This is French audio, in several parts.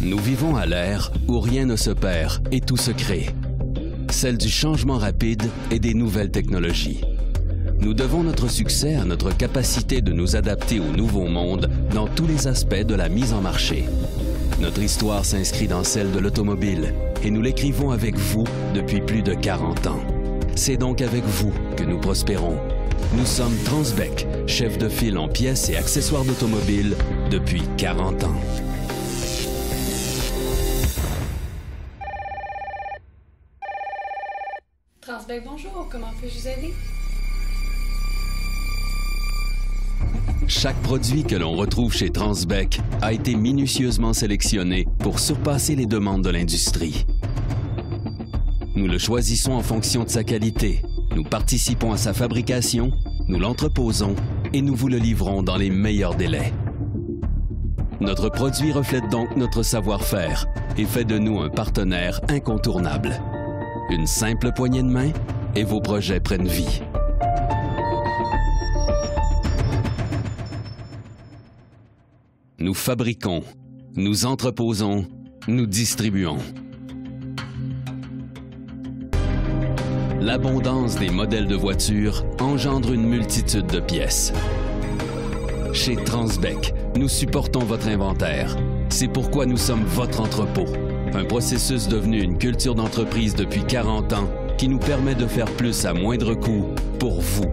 Nous vivons à l'ère où rien ne se perd et tout se crée. Celle du changement rapide et des nouvelles technologies. Nous devons notre succès à notre capacité de nous adapter au nouveau monde dans tous les aspects de la mise en marché. Notre histoire s'inscrit dans celle de l'automobile et nous l'écrivons avec vous depuis plus de 40 ans. C'est donc avec vous que nous prospérons. Nous sommes Transbec, chef de file en pièces et accessoires d'automobile depuis 40 ans. Transbec, bonjour. Comment puis-je vous aider? Chaque produit que l'on retrouve chez Transbec a été minutieusement sélectionné pour surpasser les demandes de l'industrie. Nous le choisissons en fonction de sa qualité. Nous participons à sa fabrication, nous l'entreposons et nous vous le livrons dans les meilleurs délais. Notre produit reflète donc notre savoir-faire et fait de nous un partenaire incontournable. Une simple poignée de main et vos projets prennent vie. Nous fabriquons, nous entreposons, nous distribuons. L'abondance des modèles de voitures engendre une multitude de pièces. Chez Transbec, nous supportons votre inventaire. C'est pourquoi nous sommes votre entrepôt. Un processus devenu une culture d'entreprise depuis 40 ans qui nous permet de faire plus à moindre coût pour vous.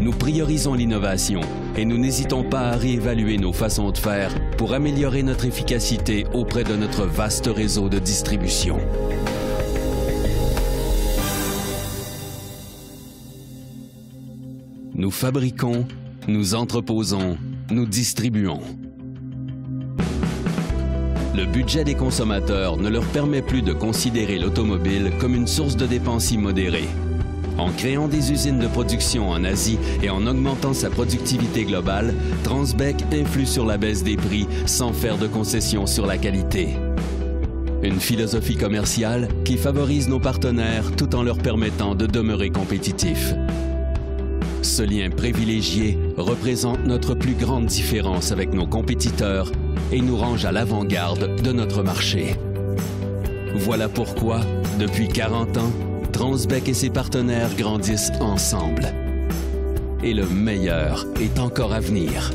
Nous priorisons l'innovation et nous n'hésitons pas à réévaluer nos façons de faire pour améliorer notre efficacité auprès de notre vaste réseau de distribution. Nous fabriquons, nous entreposons, nous distribuons. Le budget des consommateurs ne leur permet plus de considérer l'automobile comme une source de dépenses immodérée. En créant des usines de production en Asie et en augmentant sa productivité globale, Transbec influe sur la baisse des prix sans faire de concessions sur la qualité. Une philosophie commerciale qui favorise nos partenaires tout en leur permettant de demeurer compétitifs. Ce lien privilégié représente notre plus grande différence avec nos compétiteurs et nous range à l'avant-garde de notre marché. Voilà pourquoi, depuis 40 ans, Transbec et ses partenaires grandissent ensemble. Et le meilleur est encore à venir.